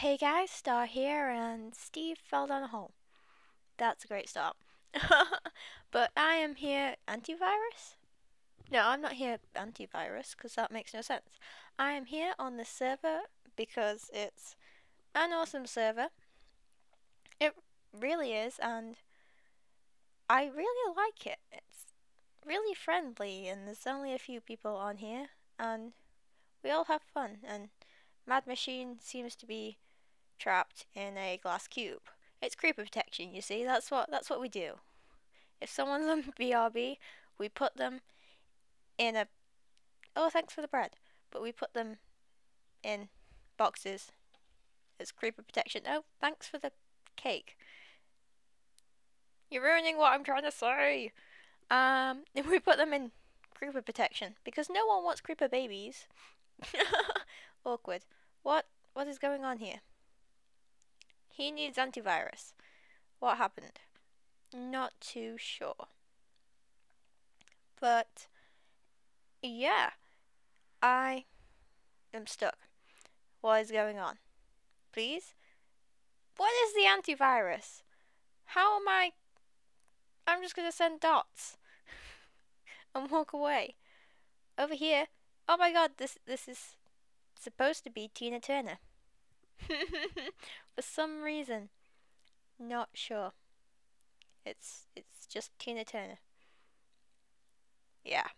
Hey guys, Star here, and Steve fell down a hole. That's a great start. but I am here antivirus? No, I'm not here antivirus, because that makes no sense. I am here on the server because it's an awesome server. It really is, and I really like it. It's really friendly, and there's only a few people on here, and we all have fun, and Mad Machine seems to be trapped in a glass cube. It's creeper protection, you see. That's what that's what we do. If someone's on BRB, we put them in a oh thanks for the bread. But we put them in boxes It's creeper protection. Oh, thanks for the cake. You're ruining what I'm trying to say. Um, we put them in creeper protection because no one wants creeper babies. Awkward. What what is going on here? He needs antivirus. What happened? Not too sure. But yeah, I am stuck. What is going on? Please? What is the antivirus? How am I? I'm just gonna send dots and walk away. Over here. Oh my god, this this is supposed to be Tina Turner. For some reason. Not sure. It's it's just Tina Turner. Yeah.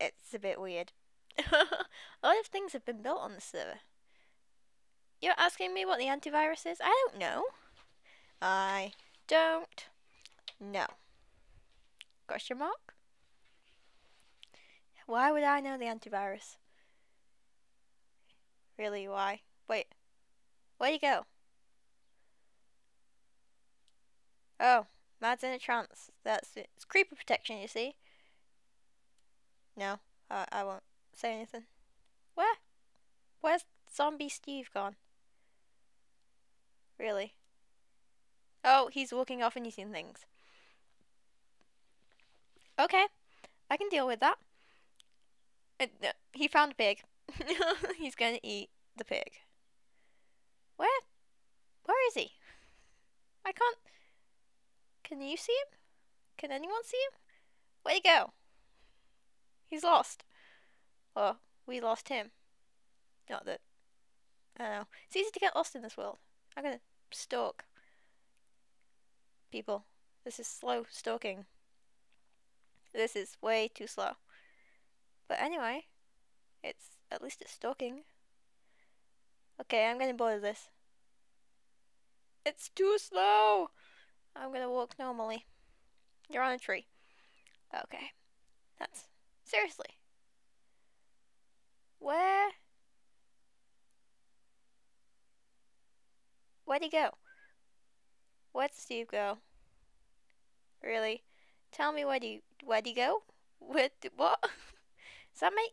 It's a bit weird. a lot of things have been built on the server. You're asking me what the antivirus is? I don't know. I don't know. Question mark? Why would I know the antivirus? Really, why? Wait. Where'd he go? Oh, Mad's in a trance. That's it. It's creeper protection, you see. No, uh, I won't say anything. Where? Where's Zombie Steve gone? Really? Oh, he's walking off and eating things. Okay, I can deal with that. Uh, he found a pig. He's going to eat the pig. Where? Where is he? I can't. Can you see him? Can anyone see him? Where'd he go? He's lost. Well, we lost him. Not that. I don't know. It's easy to get lost in this world. I'm gonna stalk people. This is slow stalking. This is way too slow. But anyway, it's at least it's stalking. Okay, I'm gonna border this. It's too slow! I'm gonna walk normally. You're on a tree. Okay. That's... Seriously. Where... Where'd he go? Where'd Steve go? Really? Tell me where'd he... Where'd he go? Where... What? Does that make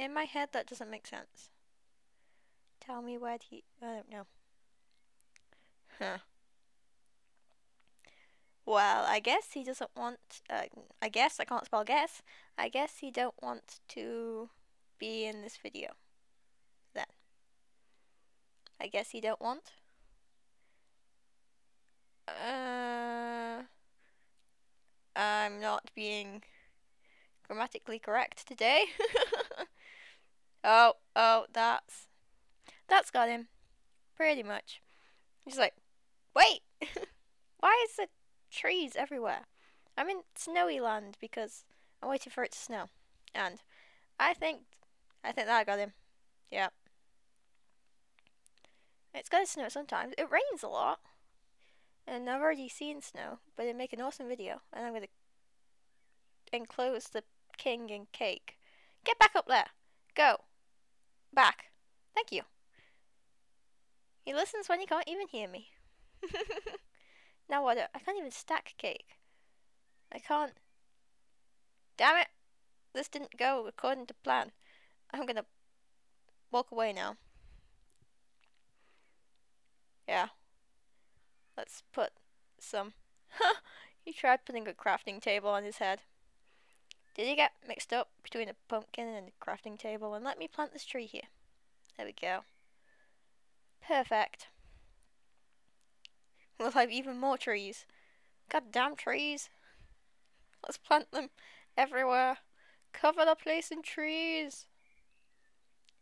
in my head, that doesn't make sense. Tell me what he. I don't know. Huh. Well, I guess he doesn't want. Uh, I guess I can't spell guess. I guess he don't want to be in this video. Then. I guess he don't want. Uh, I'm not being grammatically correct today. Oh, oh, that's that's got him. Pretty much. He's like, wait, why is there trees everywhere? I'm in snowy land because I'm waiting for it to snow, and I think I think that got him. Yeah. It's gonna snow sometimes. It rains a lot. And I've already seen snow, but it'd make an awesome video. And I'm gonna enclose the king and cake. Get back up there. Go. Back. Thank you. He listens when he can't even hear me. now what? I can't even stack cake. I can't. Damn it! This didn't go according to plan. I'm gonna walk away now. Yeah. Let's put some. he tried putting a crafting table on his head. Did he get mixed up between a pumpkin and a crafting table? And let me plant this tree here. There we go. Perfect. We'll have even more trees. Goddamn trees. Let's plant them everywhere. Cover the place in trees.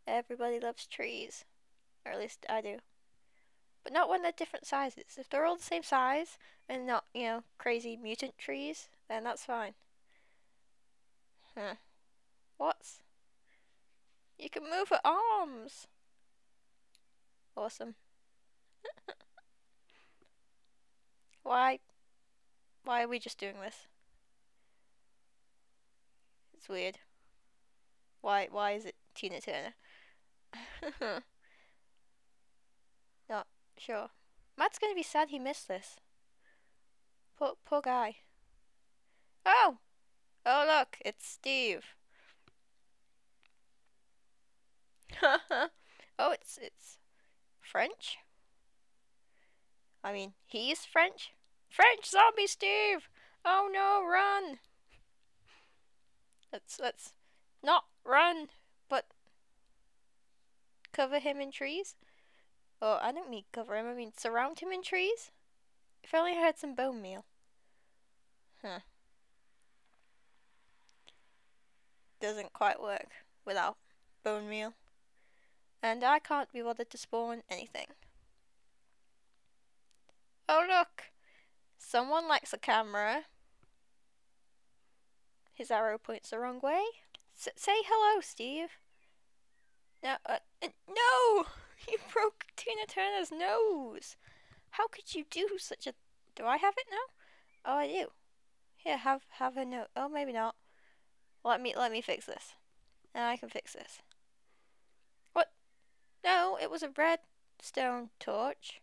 Everybody loves trees. Or at least I do. But not when they're different sizes. If they're all the same size and not, you know, crazy mutant trees, then that's fine. Huh. What's? You can move her arms. Awesome. why? Why are we just doing this? It's weird. Why? Why is it Tina Turner? Not sure. Matt's gonna be sad he missed this. Poor, poor guy. Oh! Oh look, it's Steve. oh, it's it's French. I mean, he's French. French zombie Steve. Oh no, run. Let's let's not run, but cover him in trees. Oh, I don't mean cover him. I mean surround him in trees. If only I had some bone meal. Huh. Doesn't quite work without bone meal and I can't be bothered to spawn anything. Oh look! Someone likes a camera. His arrow points the wrong way. S say hello, Steve. No, uh, uh, no! You broke Tina Turner's nose! How could you do such a... Do I have it now? Oh, I do. Here, have have a note. Oh, maybe not. Let me let me fix this. Now I can fix this. What? No, it was a red stone torch.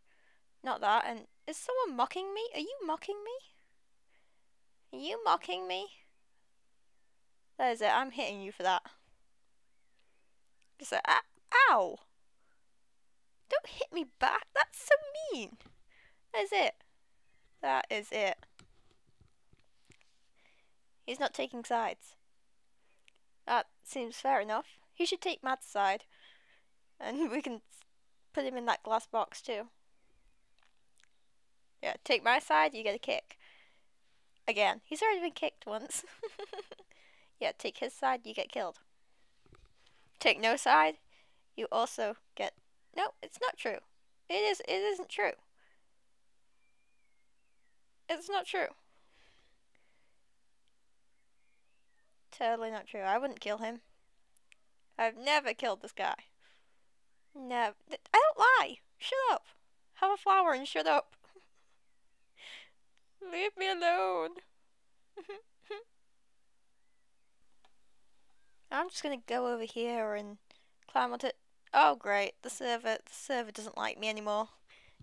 Not that. And is someone mocking me? Are you mocking me? Are you mocking me? There's it. I'm hitting you for that. Just like, ow! Don't hit me back. That's so mean. That is it. That is it. He's not taking sides. That seems fair enough. He should take Matt's side. And we can put him in that glass box too. Yeah, take my side, you get a kick. Again, he's already been kicked once. yeah, take his side, you get killed. Take no side, you also get... No, it's not true. It is, it isn't true. It's not true. Totally not true. I wouldn't kill him. I've never killed this guy. No, I don't lie. Shut up. Have a flower and shut up. Leave me alone. I'm just gonna go over here and climb onto. Oh great, the server. The server doesn't like me anymore.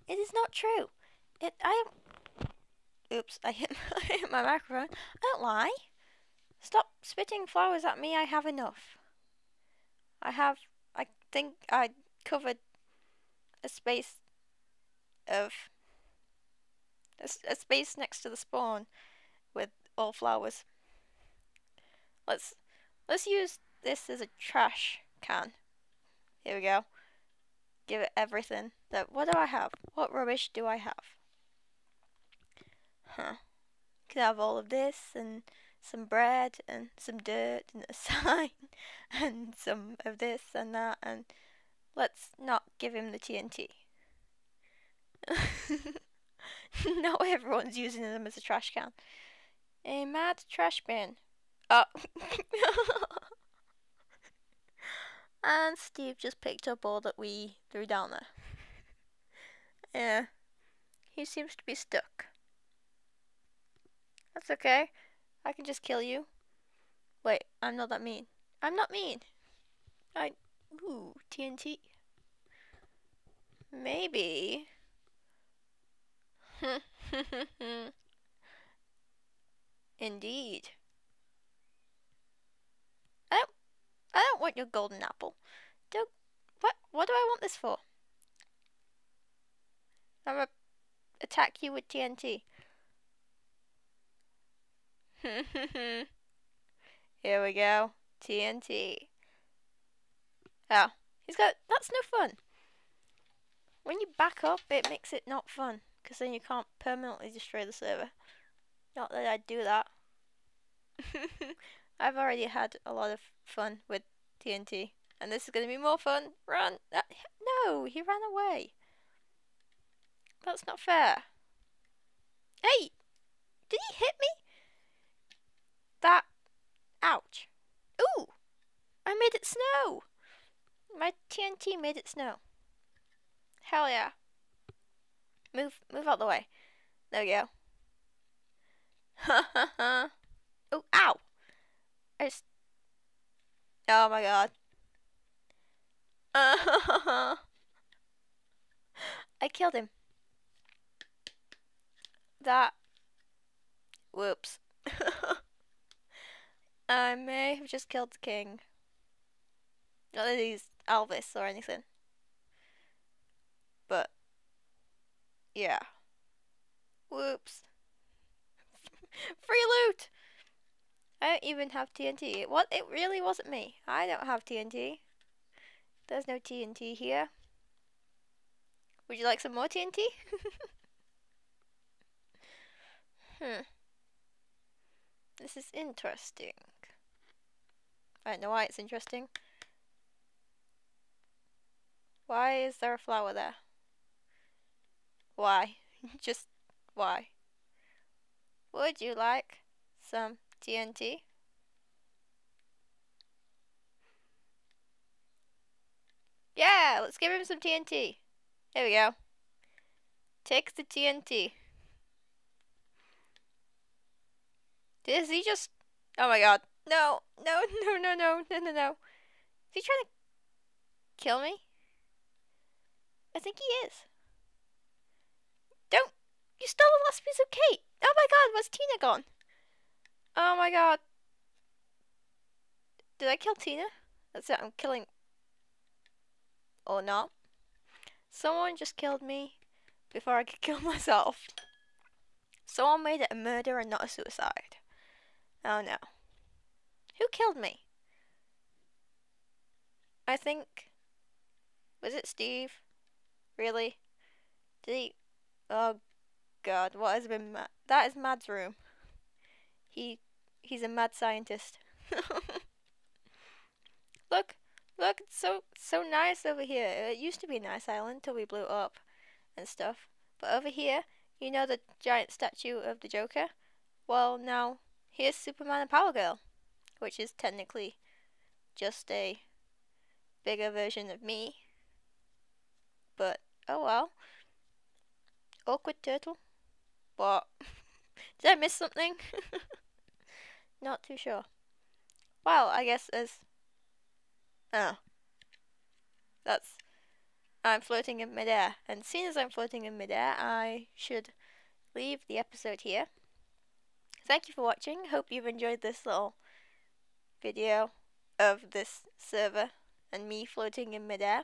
It is not true. It. I. Oops, I hit, I hit my microphone. I don't lie. Stop spitting flowers at me. I have enough. I have. I think I covered a space of a, a space next to the spawn with all flowers. Let's let's use this as a trash can. Here we go. Give it everything. That what do I have? What rubbish do I have? Huh. Could have all of this and some bread and some dirt and a sign and some of this and that and Let's not give him the TNT. now everyone's using them as a trash can. A mad trash bin. Oh. and Steve just picked up all that we threw down there. yeah. He seems to be stuck. That's okay. I can just kill you. Wait, I'm not that mean. I'm not mean. I Ooh, TNT. Maybe. Indeed. I don't, I don't want your golden apple. Don't, what, what do I want this for? I'm gonna attack you with TNT. Here we go. TNT. Oh, he's got, that's no fun. when you back up, it makes it not fun. Because then you can't permanently destroy the server. Not that I'd do that. I've already had a lot of fun with TNT. And this is going to be more fun. Run! Uh, no, he ran away. That's not fair. Hey! Did he hit me? That. Ouch. Ooh! I made it snow! My TNT made it snow. Hell yeah. Move, move out the way. There we go. Ha ha ha. Oh, ow! I just... Oh my god. Uh, I killed him. That. Whoops. I may have just killed the king. Not that he's Elvis or anything. But. Yeah. Whoops. Free loot! I don't even have TNT. What? It really wasn't me. I don't have TNT. There's no TNT here. Would you like some more TNT? hmm. This is interesting. I don't know why it's interesting. Why is there a flower there? Why? Just why? Would you like some TNT? Yeah, let's give him some TNT. There we go. Take the TNT. Is he just... Oh my god. No, no, no, no, no, no, no, no. Is he trying to kill me? I think he is. Don't... You stole the last piece of cake. Oh my god, where's Tina gone? Oh my god. Did I kill Tina? That's it, I'm killing... Or not. Someone just killed me before I could kill myself. Someone made it a murder and not a suicide. Oh no. Who killed me? I think... Was it Steve? Really? Did he... Oh god, what has been... Ma that is Mad's room. He... He's a mad scientist. Look! Look, it's so so nice over here. It used to be a nice island till we blew up and stuff. But over here, you know the giant statue of the Joker? Well, now here's Superman and Power Girl, which is technically just a bigger version of me. But oh well. Awkward turtle. What? Did I miss something? Not too sure. Well, I guess as Oh. That's... I'm floating in midair. And seeing as I'm floating in midair, I should leave the episode here. Thank you for watching. Hope you've enjoyed this little video of this server and me floating in midair.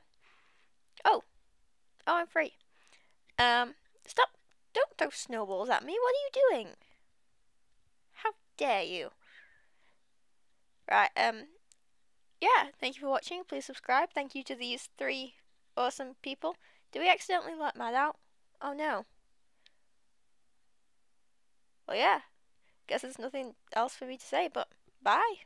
Oh. Oh, I'm free. Um, stop. Don't throw snowballs at me. What are you doing? How dare you? Right, um, yeah, thank you for watching. Please subscribe. Thank you to these three awesome people. Did we accidentally let Matt out? Oh no. Well, yeah. Guess there's nothing else for me to say, but bye.